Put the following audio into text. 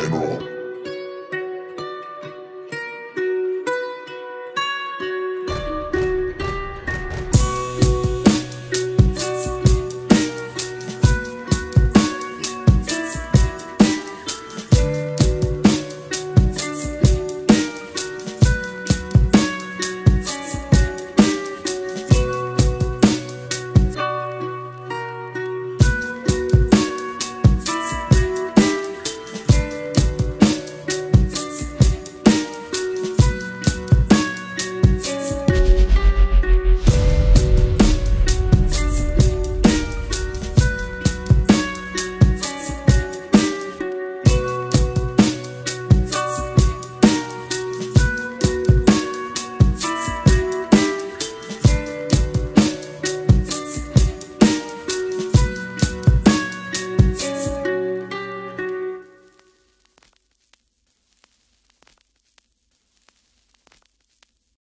and all.